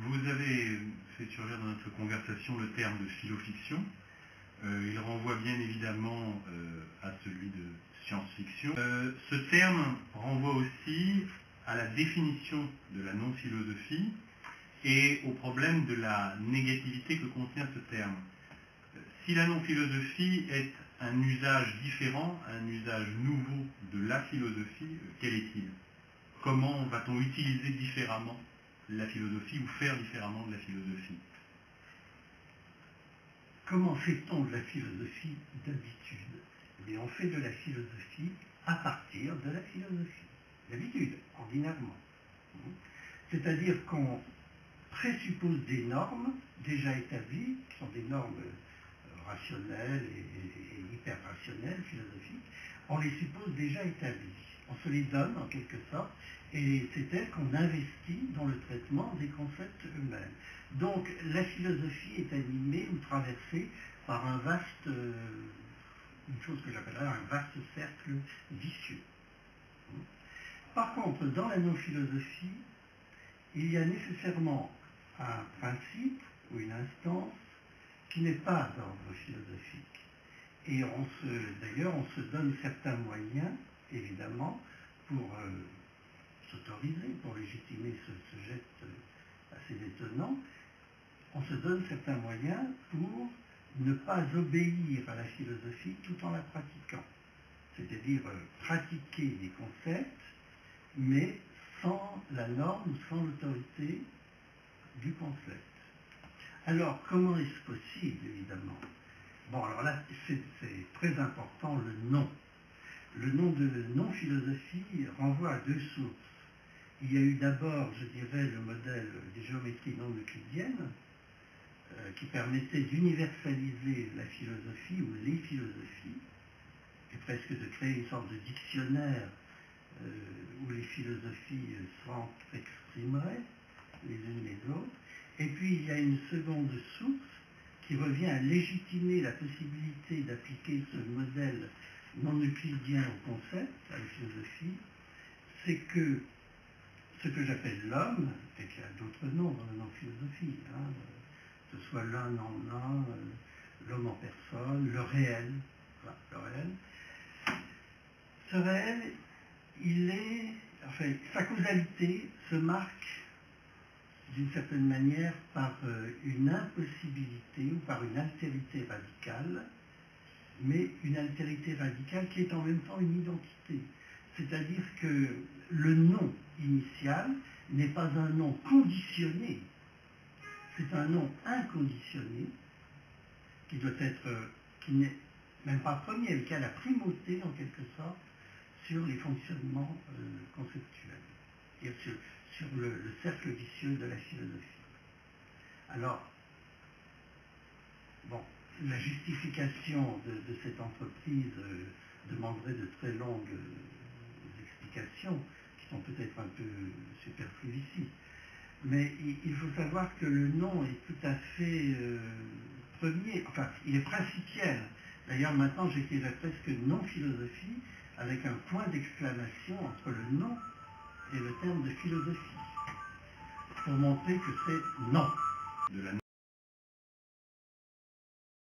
Vous avez fait surgir dans notre conversation le terme de philofiction. Euh, il renvoie bien évidemment euh, à celui de science-fiction. Euh, ce terme renvoie aussi à la définition de la non-philosophie et au problème de la négativité que contient ce terme. Si la non-philosophie est un usage différent, un usage nouveau de la philosophie, quel est-il? Comment va-t-on utiliser différemment la philosophie ou faire différemment de la philosophie Comment fait-on de la philosophie d'habitude? Eh on fait de la philosophie à partir de la philosophie, d'habitude, ordinairement. C'est-à-dire qu'on présuppose des normes déjà établies, qui sont des normes rationnelles et, hyper rationnelles, philosophiques, on les suppose déjà établies. On se les donne en quelque sorte, et c'est elles qu'on investit dans le traitement des concepts eux-mêmes. Donc la philosophie est animée ou traversée par un vaste, euh, une chose que j'appellerais un vaste cercle vicieux. Par contre, dans la non-philosophie, il y a nécessairement un principe ou une instance qui n'est pas d'ordre philosophique. Et d'ailleurs, on se donne certains moyens, évidemment, pour euh, s'autoriser, pour légitimer ce, ce geste euh, assez étonnant. On se donne certains moyens pour ne pas obéir à la philosophie tout en la pratiquant. C'est-à-dire euh, pratiquer des concepts, mais sans la norme, sans l'autorité du concept. Alors, comment est-ce possible, évidemment? Bon, alors là, c'est très important, le nom. Le nom de non-philosophie renvoie à deux sources. Il y a eu d'abord, je dirais, le modèle des géométries non euclidiennes, euh, qui permettait d'universaliser la philosophie ou les philosophies, et presque de créer une sorte de dictionnaire euh, où les philosophies s'exprimeraient les unes les autres. Et puis il y a une seconde source qui revient à légitimer la possibilité d'appliquer ce modèle non euclidien au concept, à la philosophie, c'est que ce que j'appelle l'homme, et qu'il y a d'autres noms dans la non-philosophie, hein, que ce soit l'un en un, l'homme en personne, le réel, le réel, ce réel, il est, enfin, sa causalité se marque d'une certaine manière par euh, une impossibilité ou par une altérité radicale, mais une altérité radicale qui est en même temps une identité. C'est-à-dire que le nom initial n'est pas un nom conditionné, c'est un nom inconditionné qui doit être, euh, qui n'est même pas premier, mais qui a la primauté en quelque sorte sur les fonctionnements euh, conceptuels, sur, le, le, cercle vicieux de la philosophie. Alors, bon, la justification de, cette entreprise euh, demanderait de très longues explications, qui sont peut-être un peu superflues ici. Mais il, faut savoir que le nom est tout à fait euh, premier, enfin, il est principiel. D'ailleurs, maintenant, j'écrirais presque non-philosophie avec un point d'exclamation entre le nom et le terme de philosophie, pour montrer que c'est non. De la